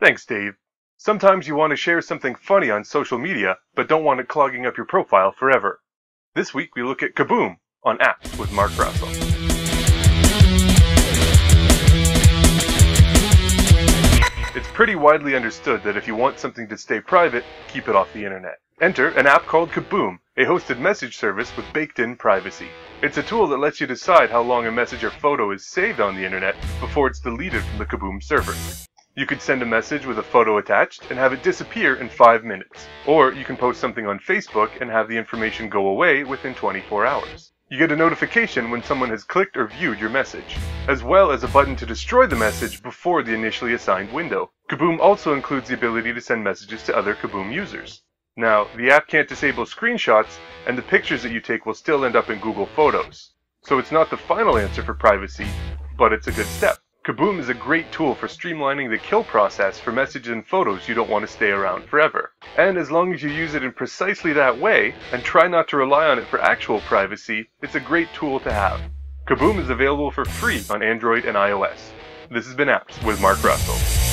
Thanks, Dave. Sometimes you want to share something funny on social media, but don't want it clogging up your profile forever. This week we look at Kaboom on apps with Mark Russell. It's pretty widely understood that if you want something to stay private, keep it off the internet. Enter an app called Kaboom, a hosted message service with baked-in privacy. It's a tool that lets you decide how long a message or photo is saved on the internet before it's deleted from the Kaboom server. You could send a message with a photo attached and have it disappear in 5 minutes. Or you can post something on Facebook and have the information go away within 24 hours. You get a notification when someone has clicked or viewed your message, as well as a button to destroy the message before the initially assigned window. Kaboom also includes the ability to send messages to other Kaboom users. Now, the app can't disable screenshots, and the pictures that you take will still end up in Google Photos. So it's not the final answer for privacy, but it's a good step. Kaboom is a great tool for streamlining the kill process for messages and photos you don't want to stay around forever. And as long as you use it in precisely that way, and try not to rely on it for actual privacy, it's a great tool to have. Kaboom is available for free on Android and iOS. This has been Apps with Mark Russell.